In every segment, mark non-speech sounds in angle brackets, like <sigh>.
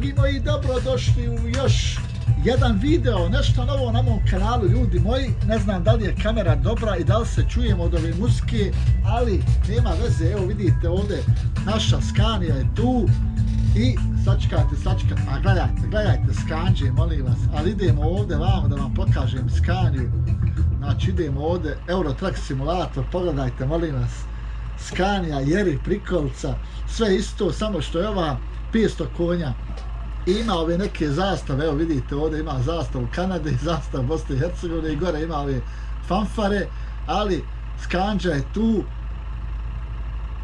dragi moji, dobrodošli u još jedan video, nešto novo na mom kanalu, ljudi moji, ne znam da li je kamera dobra i da li se čujemo od ove muske, ali nema veze, evo vidite ovdje, naša Scania je tu i sačekajte, sačekajte, a gledajte, gledajte Skanđe, molim vas, ali idemo ovdje vamo da vam pokažem Scaniju, znači idemo ovdje, Eurotrack Simulator, pogledajte, molim vas, Scania, Jeri, Prikolca, sve isto, samo što je ova 500 konja ima ove neke zastave, evo vidite ovdje ima zastavu Kanade, <laughs> zastavu Bosne i Hercegovine i gore ima ove fanfare, ali Skanđa je tu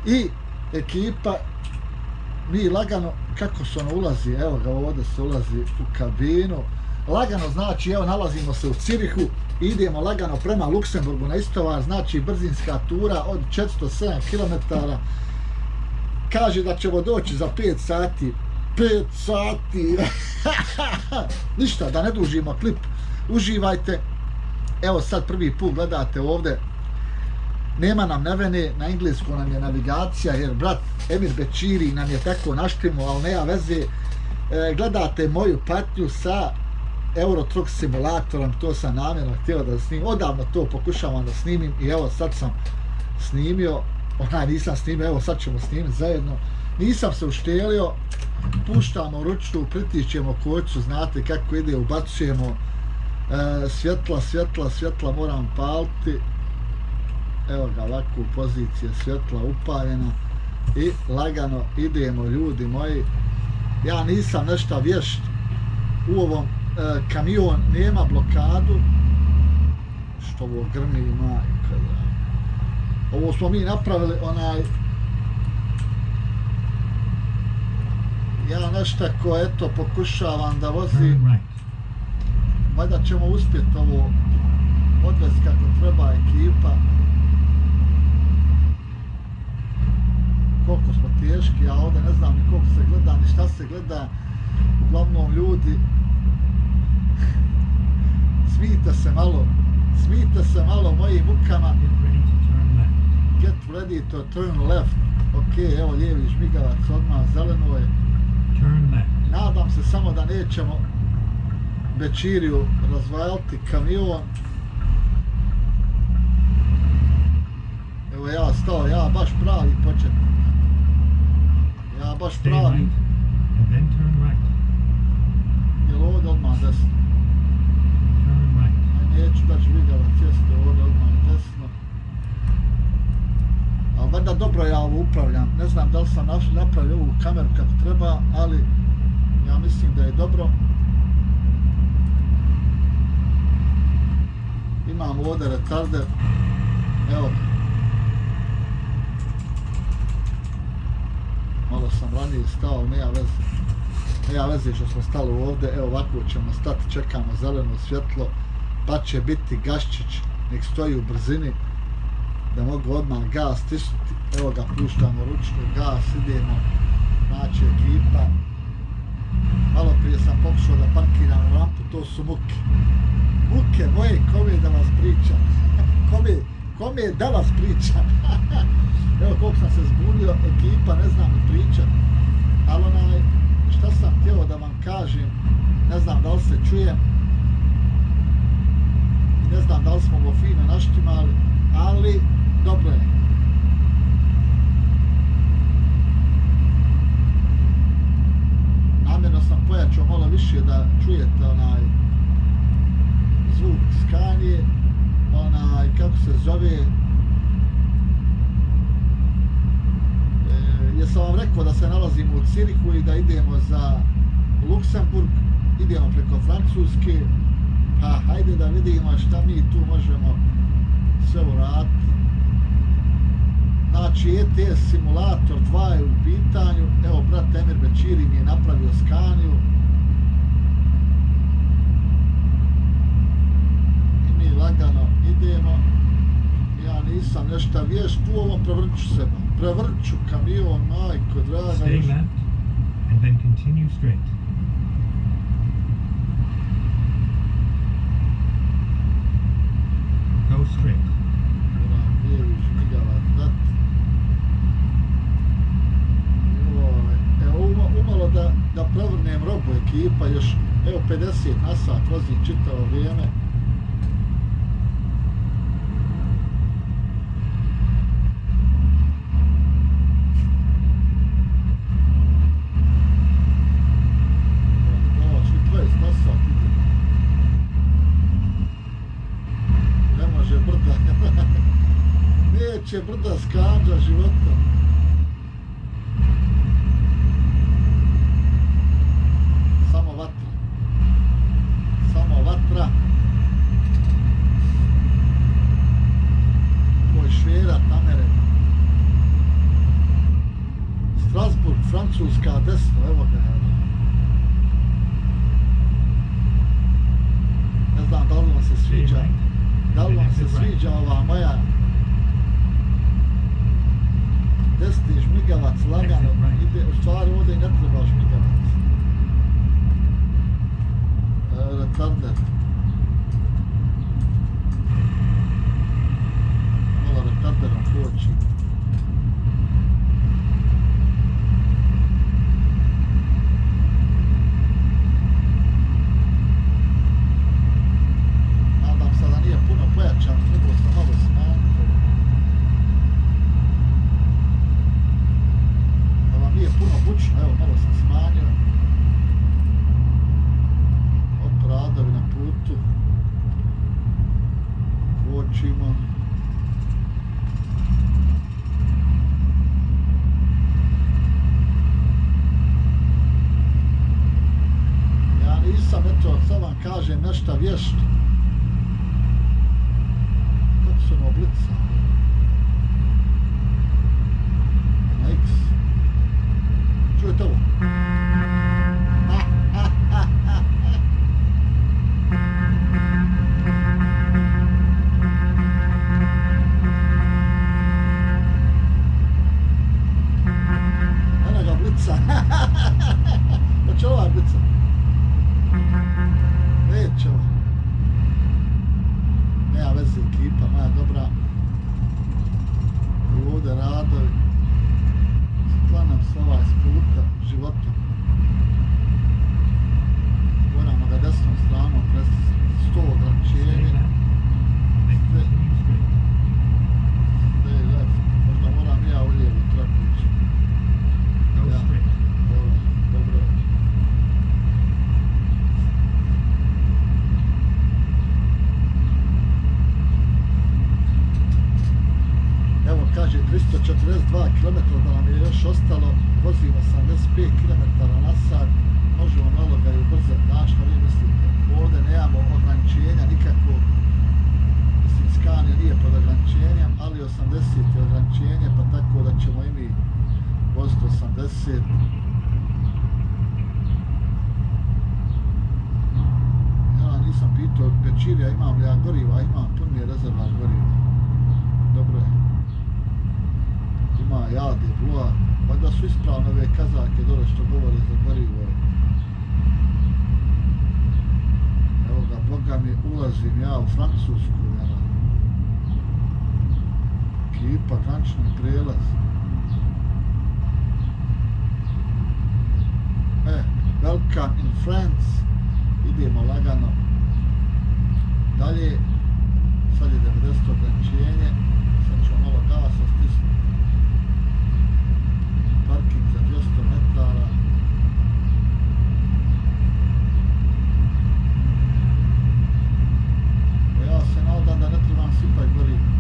i ekipa mi lagano, kako se ono ulazi, evo ga ovdje se ulazi u kabinu, lagano znači, evo nalazimo se u Cirihu, idemo lagano prema Luksemburgu na istovar, znači brzinska tura od 407 km, kaže da ćemo doći za 5 sati, 5 sati, <laughs> ništa, da ne dužimo klip, uživajte, evo sad prvi put gledate ovde. nema nam nevene, na englesku nam je navigacija, jer brat Emir Bećiri nam je tako naštimo, ali nema veze, e, gledate moju patnju sa Eurotruck simulatorom, to sam namjerno htio da snimim, odavno to pokušavam da snimim i evo sad sam snimio, onaj nisam snimio, evo sad ćemo snimiti zajedno, nisam se uštelio, puštamo ručnu, pritišćemo koću, znate kako ide, ubacujemo e, svjetla, svjetla, svjetla moram paliti, evo ga ovako pozicija svjetla upaljena i lagano idemo ljudi moji, ja nisam nešto vješt u ovom E, kamion nema blokadu. Što ovo grmi majka ovo smo mi napravili onaj ja nešto ko eto pokušavam da vozim valjda ćemo uspjeti ovo odvesti kako treba ekipa koliko smo teški a ovdje ne znam ni koliko se gleda ni šta se gleda uglavnom ljudi <laughs> smita se malo, smita se malo mojim mukama. Get ready to turn left. Ok, evo lijevi žmigavac odmah, zeleno je. Nadam se samo da nećemo večiriju razvajaliti kamion. Evo ja stao, ja baš pravi počet. Ja baš pravi. Jel ovdje odmah desno? neću da žmigala cjesto ovdje odmah. Pa A dobro ja ovo upravljam. Ne znam da li sam napravio ovu kameru kako treba, ali ja mislim da je dobro. Imam ovdje retarder. Evo Malo sam ranije stao, nema veze. Nema veze što smo stali ovdje. Evo ovako ćemo stati, čekamo zeleno svjetlo pa će biti Gaščić, nek stoji u brzini, da mogu odmah gas stisnuti, evo ga puštamo ručno, gas, idemo, znači ekipa, malo prije sam pokušao da parkiram rampu, to su muke, muke moje, kome da vas pričam, <laughs> kome, kome da vas pričam, <laughs> evo koliko sam se zbunio, ekipa, ne znam mi pričam. ali onaj, šta sam htio da vam kažem, ne znam da li se čujem, ne znam da li smo ovo fino naštimali, ali dobro je. Namjerno sam pojačao malo više da čujete onaj zvuk skanje, onaj, kako se zove, e, jesam vam rekao da se nalazimo u Cirihu i da idemo za Luksemburg, idemo preko Francuske, pa hajde da vidimo šta mi tu možemo sve uraditi. Znači, ETS simulator 2 je u pitanju. Evo, brat Emir Bećiri mi je napravio skaniju. I mi lagano idemo. Ja nisam nešto vješt, u ovom prevrću se. Prevrću kamion, majko, draga. Stay left and then continue straight. ekipa još evo 50 na sat vozi čitavo vrijeme će brda <laughs> skanđa života. lange an stvari ovdje i ne trebaš nikad. E, Retarder. kilometara nam je još ostalo, vozimo 85 km pa granični prelaz. E, velika in France, idemo lagano. Dalje, sad je 90 ograničenje, sad ćemo malo gasa stisnuti. Parking za 200 metara. Ja se nadam da ne trebam sipaj gorivo.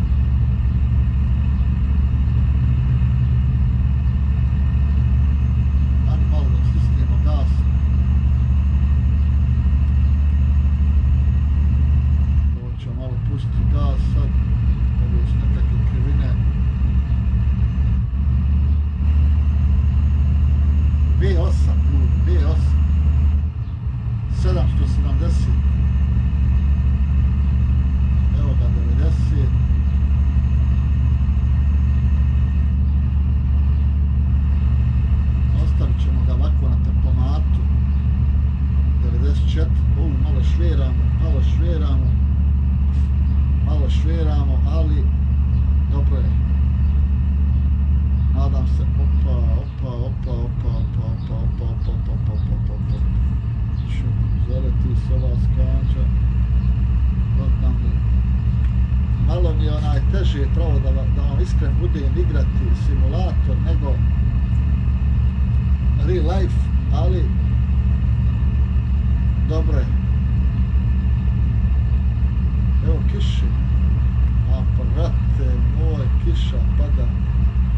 Kiša pada.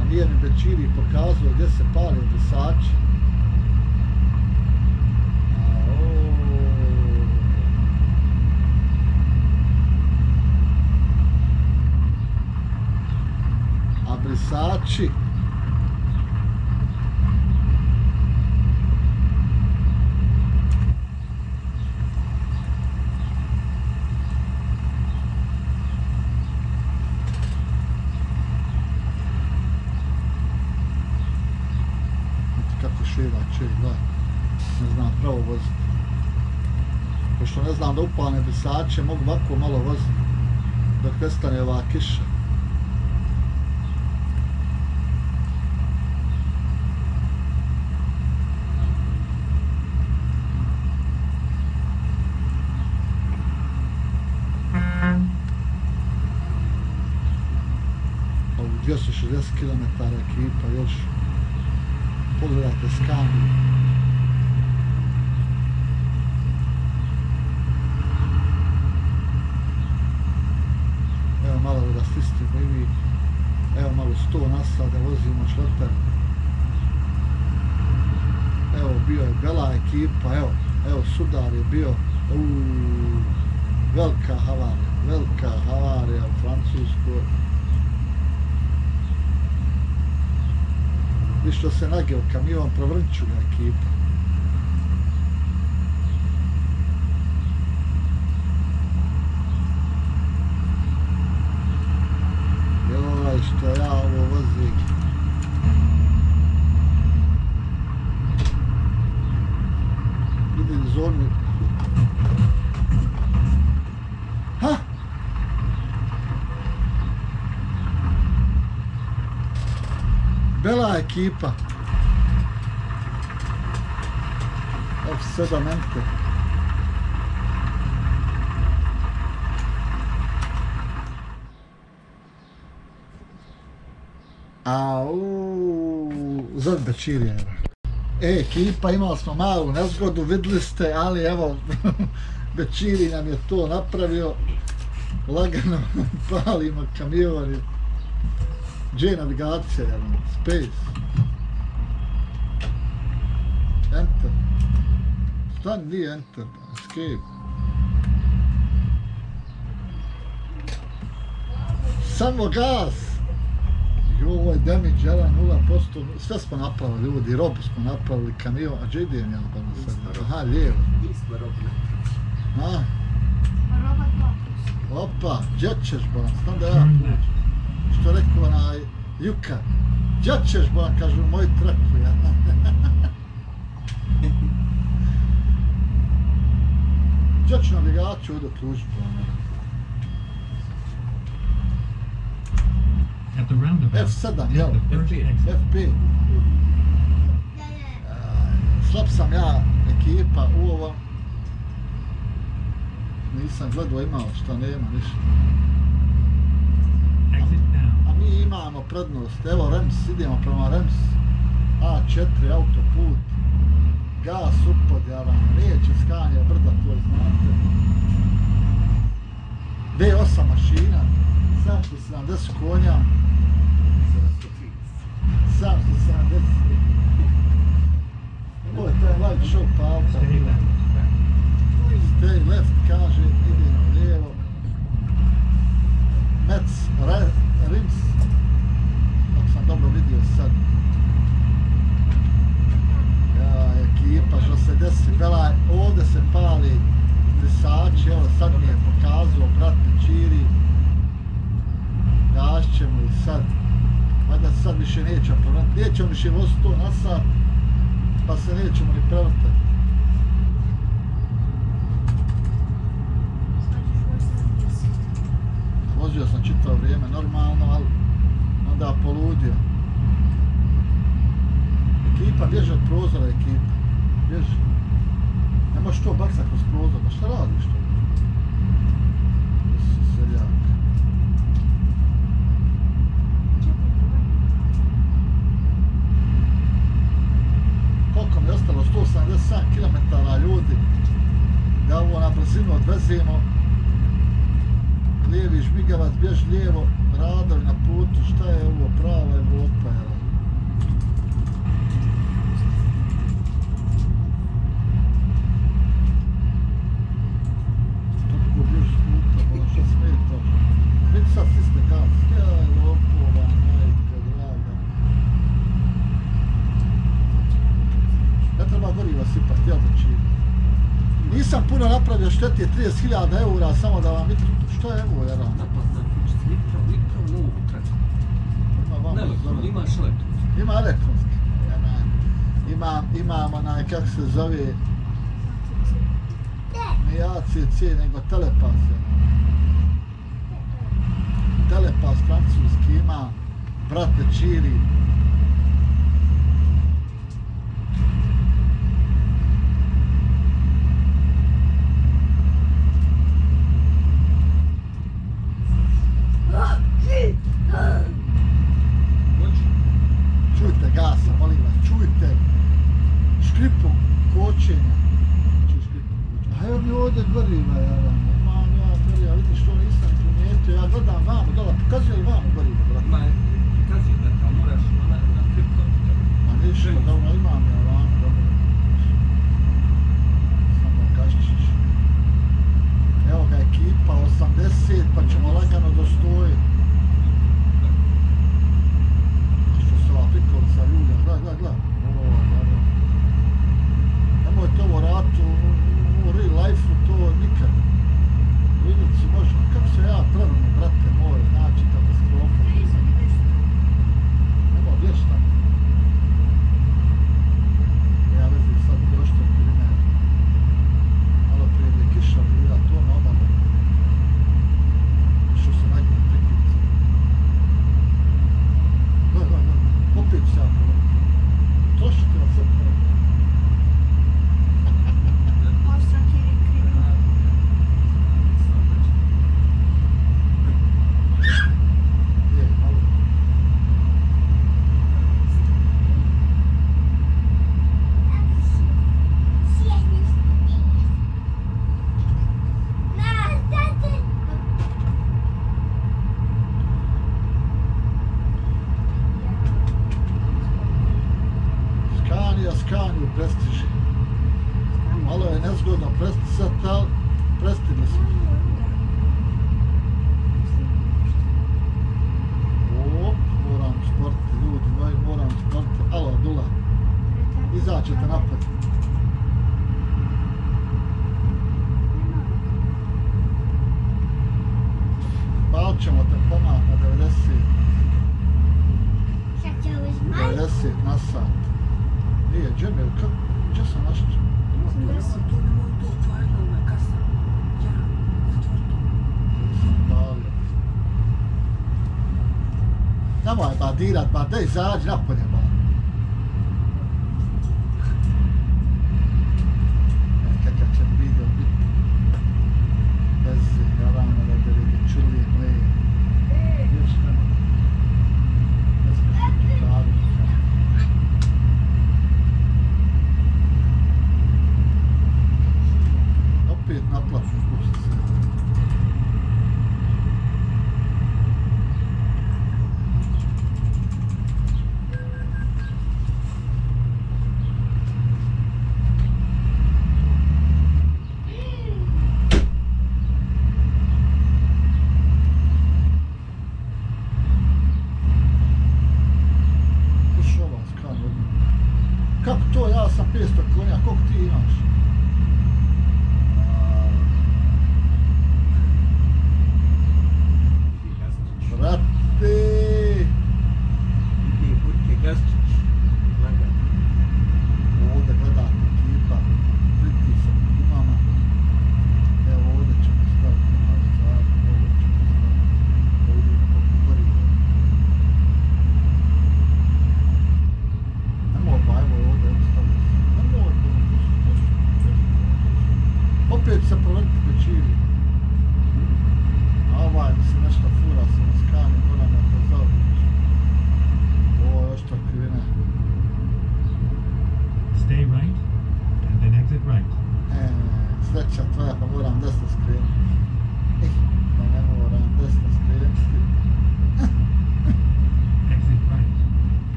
A nije mi Bečiri pokazao gdje se pali brisači kako šira če, da ne znam pravo voziti pošto ne znam da saće mogu ovako malo voziti dok prestane ova kiša. Ovo 260 km ekipa još. Pogledajte skanu evo malo Znači, pa se rasistimo evo malo sto nasada vozimo šleper. Evo bio je bela ekipa evo evo sudar je bio. Uuu velika havarija velika havarija u Francuskoj. Vi što se nageo kamion, provrću ga ekipa. Joj, što ja ovo vozim. Vidim zonu Bela ekipa. F7 Au, zove Bečirijeva. E, ekipa, imali smo malu nezgodu, videli ste, ali evo, <laughs> Bečiri nam je to napravio. Lagano <laughs> palimo kamioni. Gdje je navigacija, jel? Space. Enter. Stan nije enter, escape. Samo gas! Ovo je damage, 1, 0%, sve smo napravili ljudi, robu smo napravili, kamion, a gdje idem ja pa na sad? Aha, lijevo. Isto robu A? Opa, gdje ćeš ba, stan da ja puđem što rekao onaj Juka, gdje ćeš ba, kažu, moj trepu, ja. <laughs> Gdje ću navigaciju ovdje ključ, ba, F7, jel? FP. Slab sam ja ekipa u ovom. Nisam gledao imao šta nema ništa mi imamo prednost. Evo Rems, idemo prema Rems. A4 autoput. Gas upodjavan, neće skanje brda, to znate. D8 mašina, 770 konja. 770. Ovo je taj light show pa auto. Stay left, kaže, idemo lijevo. Metz, Rims, dobro vidio sad. Ja, ekipa, što se desi, vela, ovdje se pali brisači, evo sad mi je pokazao brat Čiri. Gašćemo i sad, valjda sad više neće provrati, nećemo više voziti to na sat, pa se nećemo ni prevrtati. vozio sam čitao vrijeme normalno, ali onda poludio. Ekipa, bježi od prozora, ekipa. Bježi. Ne možeš to baksa kroz prozor, pa šta radiš to? Seljak. Koliko mi je ostalo? 177 km ljudi. Da ovo na brzinu odvezimo. Lijevi žmigavac, bježi lijevo radar na putu, šta je ovo prava Evropa, jel? Tako bi još puta, pa šta smeta? Vidi sad svi ste kao, ja Evropa, ova majka, draga. Ne treba goriva sipat, jel znači? Nisam puno napravio štete 30.000 eura, samo da vam vidim, što je ovo, jel? elektronski. Ima elektronski. Ima, ima onaj, kak se zove, ne ACC, nego telepas. Telepas francuski ima, brate Čiri, Oh, gasa, molim vas, čujte škripu kočenja. Čuj, škripu kočenja. Aj, mi ovdje gorima, ja vam, ja vidiš što nisam primijetio, ja gledam vamo, dola, Madeira há 10 já na Panamá.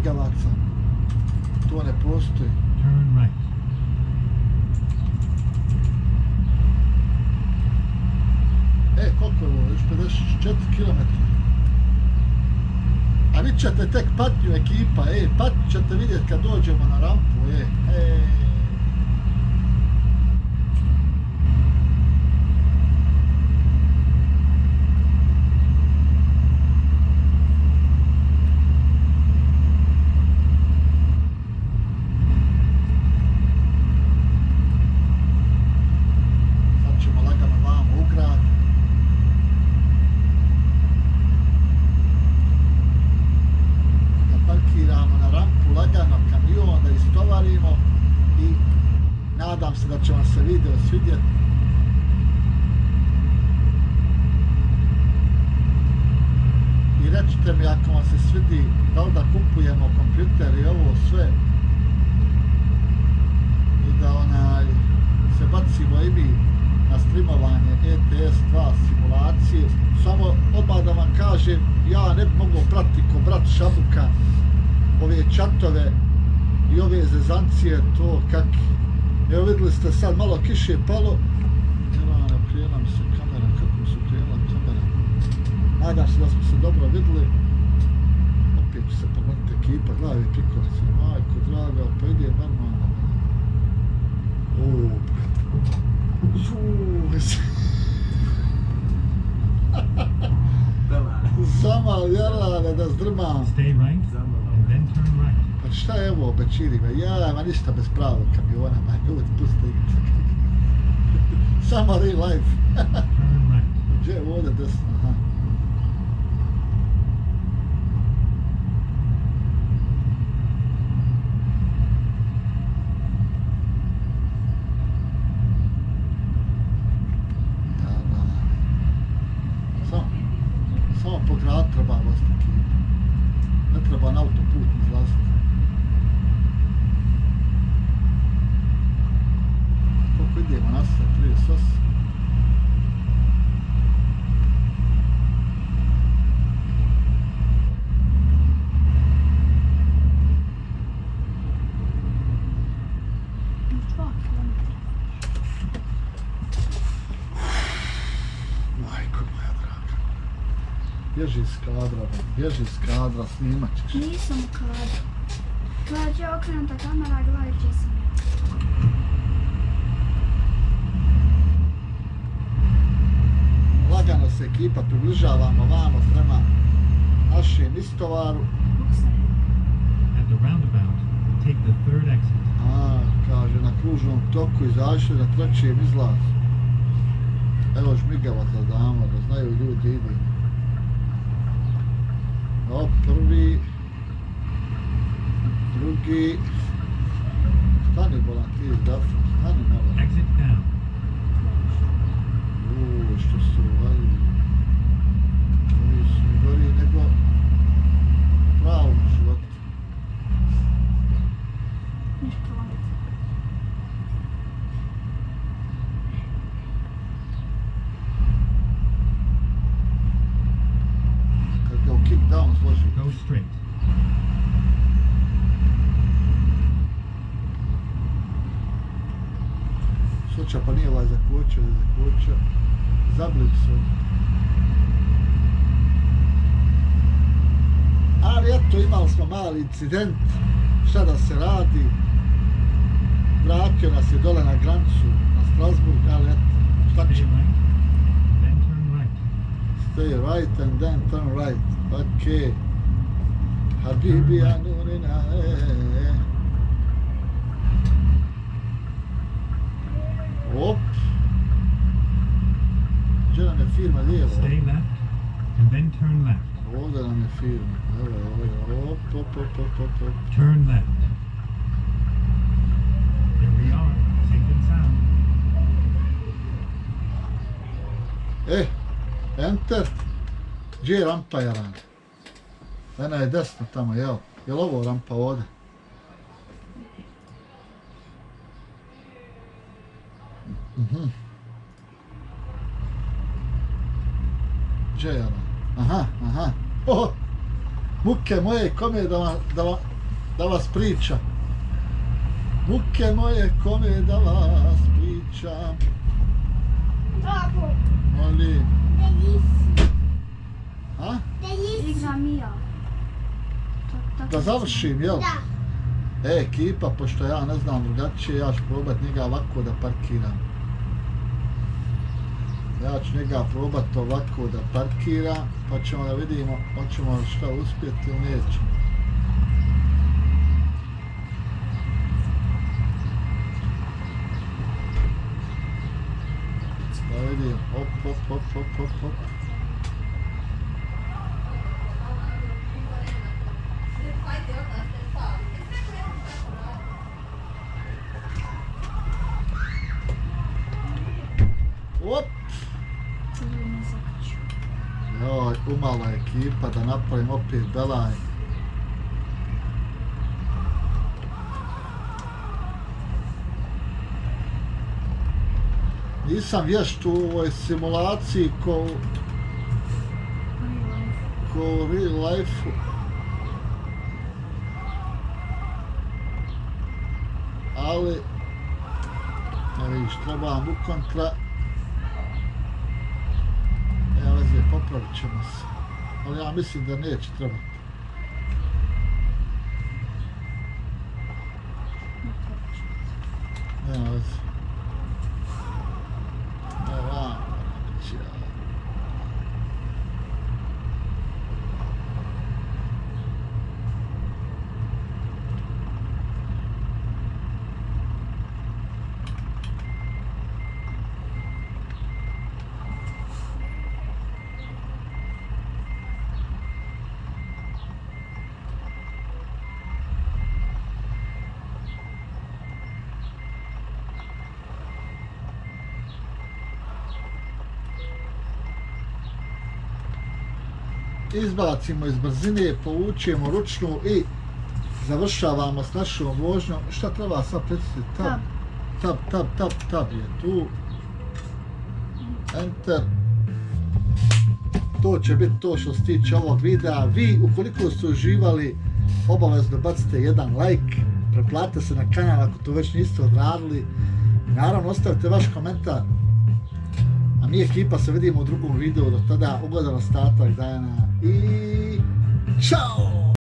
Žmigavaca. To ne postoji. Turn right. E, koliko je ovo? Još 54 km. A vi ćete tek patnju ekipa, e, patnju ćete vidjeti kad dođemo na rampu, e, e. Sad ćemo lagano vamo u grad. da parkiramo na rampu lagano kamion, da istovarimo i nadam se da će vam se video svidjeti. I recite mi ako svidi da li da kupujemo kompjuter i ovo sve i da onaj se bacimo i mi na streamovanje ETS2 simulacije. Samo odmah da vam kažem, ja ne bi mogao pratiti ko brat Šabuka ove čatove i ove zezancije, to kak Evo vidjeli ste sad malo kiše palo. Evo nam mi se kamera, kako mi se okrenula kamera. Nadam se da smo se dobro vidjeli. Ću se pogoditi ekipa, glavi prikovac. Majko draga, pa ide normalno. Uuu, Juuu. Sama vjerala da zdrmam. Stay right and then turn right. Pa šta je ovo obećiri me? Ja, ma ništa bez pravog kamiona, ma ljudi, pusti ih. <laughs> Samo real life. Turn right. Gdje je ovdje desno? Aha. Da, da. Samo, samo po grad treba voziti ekipu. Ne treba na autoput izlaziti. Koliko idemo na sat? 38? Majko moja draga. Bježi iz kadra, bježi iz kadra, snimat ćeš. Nisam u kadru. Kad je okrenuta kamera, gledaj gdje sam. Lagano se ekipa približavamo vamo prema našem istovaru. At the roundabout, take the third exit. A, kaže, na kružnom toku izašli na trećem izlazu. Evo žmigavac da damo, da znaju ljudi idu. O, prvi, drugi, stani bolan ti Dafne, stani malo. Exit down. Uuu, što su imali smo mali incident. Šta da se radi? Vratio nas je dole na granicu, na Strasburg, ali eto, šta Stay ćemo? right. Then turn right. Stay right and then turn right. Okay. Habibi ya nurina. eh. Op. Gdje nam je firma lijevo? Stay left and then turn left. Ovdje nam je firma. Turn left. We are, safe and sound. E, enter. Gdje je rampa, Jaran? Ena je desno tamo, jel? Je li ovo rampa ovdje? Mhm. Gdje je Jaran? Aha, aha. Oh, Muke moje, kome da, da, da vas priča? Muke moje, kome da vas pričam? Bravo. Molim. Delícia. A? Delícia. Igram i ja. To- tako Da završim, jel? Da. E, ekipa, pošto ja ne znam drugačije, ja ću probat njega ovako da parkiram. Ja ću njega probati ovako da parkira, pa ćemo da vidimo hoćemo li šta uspjeti ili nećemo. Da vidim, op, op, op, op, op. Op! Ili ne zakaču. Joj, ekipa da napravim opet belaj. Nisam vješt u ovoj simulaciji ko, life. ko u real life Ali, ne vidiš, trebam u kontra. Evo veze, popravit ćemo se. Ali ja mislim da neće trebati. Nema veze. Izbacimo iz brzine, povučemo ručnu i završavamo s našom vožnjom. Šta treba sad predstaviti? Tab. Tab, tab, tab, tab je tu. Enter. To će biti to što se tiče ovog videa. Vi, ukoliko ste uživali, obavezno bacite jedan like, preplatite se na kanal ako to već niste odradili. Naravno, ostavite vaš komentar a mi ekipa se vidimo u drugom videu, do tada ugodan ostatak dana i čao!